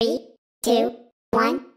Three, two, one!